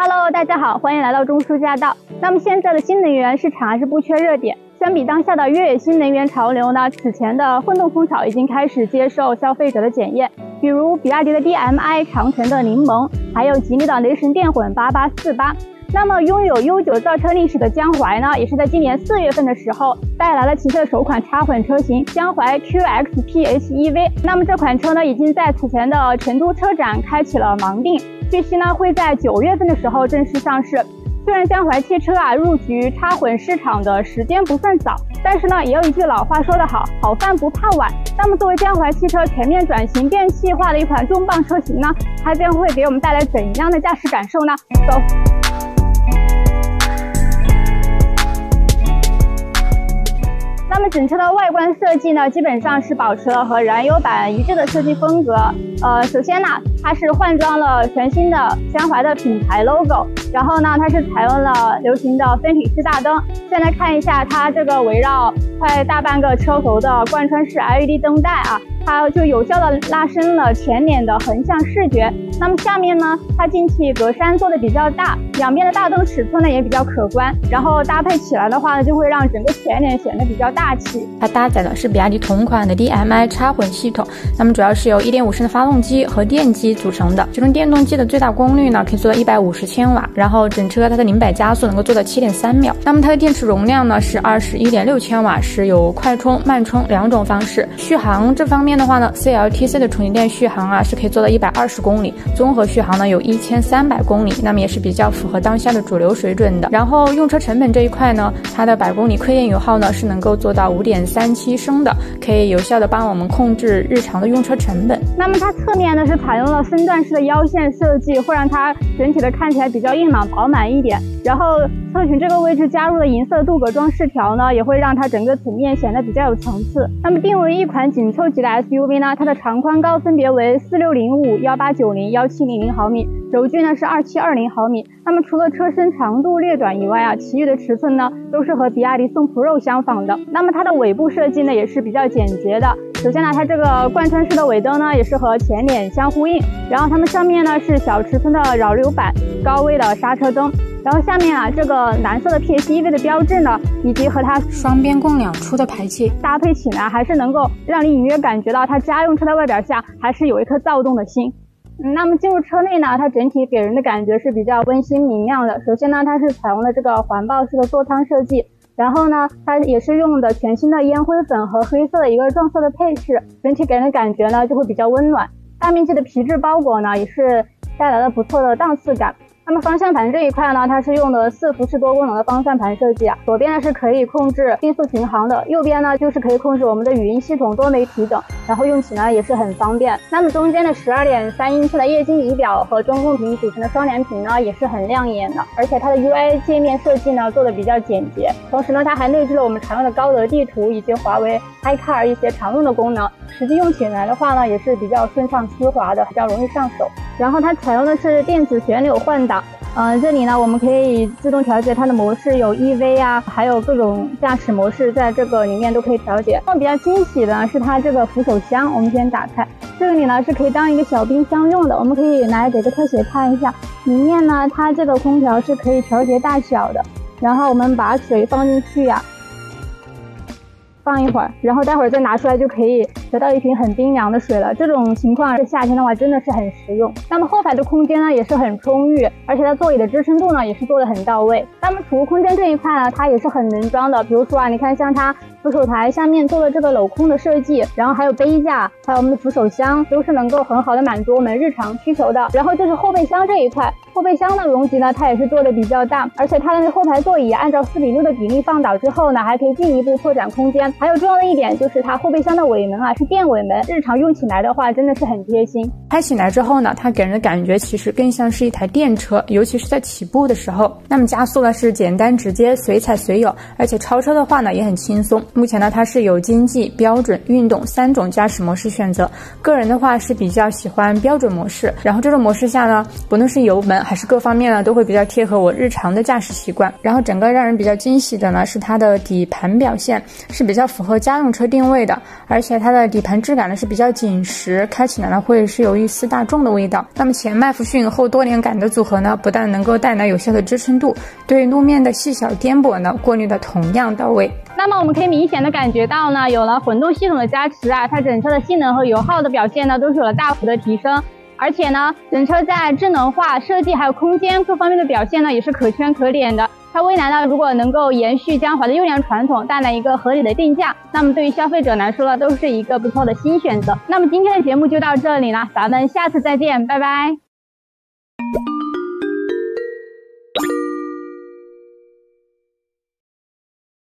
Hello，大家好，欢迎来到中枢驾到。那么现在的新能源市场还是不缺热点，相比当下的越野新能源潮流呢，此前的混动风潮已经开始接受消费者的检验。比如比亚迪的 DMI、长城的柠檬，还有吉利的雷神电混八八四八。那么拥有悠久造车历史的江淮呢，也是在今年四月份的时候带来了旗下的首款插混车型江淮 QX PHEV。那么这款车呢，已经在此前的成都车展开启了盲定，据悉呢会在九月份的时候正式上市。虽然江淮汽车啊入局插混市场的时间不算早，但是呢也有一句老话说得好，好饭不怕晚。那么作为江淮汽车全面转型电气化的一款重磅车型呢，它将会给我们带来怎样的驾驶感受呢？走。那么整车的外观设计呢，基本上是保持了和燃油版一致的设计风格。呃，首先呢，它是换装了全新的江淮的品牌 logo，然后呢，它是采用了流行的分体式大灯。现在看一下它这个围绕快大半个车头的贯穿式 LED 灯带啊。它就有效的拉伸了前脸的横向视觉。那么下面呢，它进气格栅做的比较大，两边的大灯尺寸呢也比较可观。然后搭配起来的话呢，就会让整个前脸显得比较大气。它搭载的是比亚迪同款的 DMI 插混系统，那么主要是由1.5升的发动机和电机组成的。其中电动机的最大功率呢可以做到150千瓦，然后整车它的零百加速能够做到7.3秒。那么它的电池容量呢是21.6千瓦，是有快充、慢充两种方式。续航这方面。的话呢，CLTC 的纯电电续航啊是可以做到一百二十公里，综合续航呢有一千三百公里，那么也是比较符合当下的主流水准的。然后用车成本这一块呢，它的百公里亏电油耗呢是能够做到五点三七升的，可以有效的帮我们控制日常的用车成本。那么它侧面呢是采用了分段式的腰线设计，会让它整体的看起来比较硬朗饱满一点。然后侧裙这个位置加入了银色镀铬装饰条呢，也会让它整个曲面显得比较有层次。那么定为一款紧凑级的 SUV 呢，它的长宽高分别为四六零五、幺八九零、幺七零零毫米，轴距呢是二七二零毫米。那么除了车身长度略短以外啊，其余的尺寸呢都是和比亚迪宋 Pro 相仿的。那么它的尾部设计呢也是比较简洁的。首先呢，它这个贯穿式的尾灯呢也是和前脸相呼应。然后它们上面呢是小尺寸的扰流板、高位的刹车灯。然后下面啊，这个蓝色的 PHEV 的标志呢，以及和它双边共两出的排气搭配起来，还是能够让你隐约感觉到它家用车的外表下还是有一颗躁动的心。那么进入车内呢，它整体给人的感觉是比较温馨明亮的。首先呢，它是采用了这个环抱式的座舱设计，然后呢，它也是用的全新的烟灰粉和黑色的一个撞色的配饰，整体给人的感觉呢就会比较温暖。大面积的皮质包裹呢，也是带来了不错的档次感。那么方向盘这一块呢，它是用的四辐式多功能的方向盘设计啊。左边呢是可以控制定速巡航的，右边呢就是可以控制我们的语音系统、多媒体等，然后用起来也是很方便。那么中间的十二点三英寸的液晶仪表和中控屏组成的双联屏呢，也是很亮眼的。而且它的 UI 界面设计呢做的比较简洁，同时呢它还内置了我们常用的高德地图以及华为 iCar 一些常用的功能。实际用起来的话呢，也是比较顺畅丝滑的，比较容易上手。然后它采用的是电子旋钮换挡，嗯，这里呢我们可以自动调节它的模式，有 EV 啊，还有各种驾驶模式，在这个里面都可以调节。那比较惊喜的是它这个扶手箱，我们先打开，这里呢是可以当一个小冰箱用的，我们可以来给个特写看一下，里面呢它这个空调是可以调节大小的，然后我们把水放进去呀。放一会儿，然后待会儿再拿出来就可以得到一瓶很冰凉的水了。这种情况在夏天的话真的是很实用。那么后排的空间呢也是很充裕，而且它座椅的支撑度呢也是做的很到位。那么储物空间这一块呢，它也是很能装的。比如说啊，你看像它扶手台下面做了这个镂空的设计，然后还有杯架，还有我们的扶手箱，都是能够很好的满足我们日常需求的。然后就是后备箱这一块，后备箱的容积呢它也是做的比较大，而且它的那后排座椅按照四比六的比例放倒之后呢，还可以进一步拓展空间。还有重要的一点就是它后备箱的尾门啊是电尾门，日常用起来的话真的是很贴心。开起来之后呢，它给人的感觉其实更像是一台电车，尤其是在起步的时候。那么加速呢是简单直接，随踩随有，而且超车的话呢也很轻松。目前呢它是有经济、标准、运动三种驾驶模式选择。个人的话是比较喜欢标准模式，然后这种模式下呢，不论是油门还是各方面呢，都会比较贴合我日常的驾驶习惯。然后整个让人比较惊喜的呢是它的底盘表现是比较符合。家用车定位的，而且它的底盘质感呢是比较紧实，开起来呢会是有一丝大众的味道。那么前麦弗逊后多连杆的组合呢，不但能够带来有效的支撑度，对路面的细小颠簸呢过滤的同样到位。那么我们可以明显的感觉到呢，有了混动系统的加持啊，它整车的性能和油耗的表现呢都是有了大幅的提升。而且呢，整车在智能化设计还有空间各方面的表现呢，也是可圈可点的。它未来呢，如果能够延续江淮的优良传统，带来一个合理的定价，那么对于消费者来说呢，都是一个不错的新选择。那么今天的节目就到这里了，咱们下次再见，拜拜。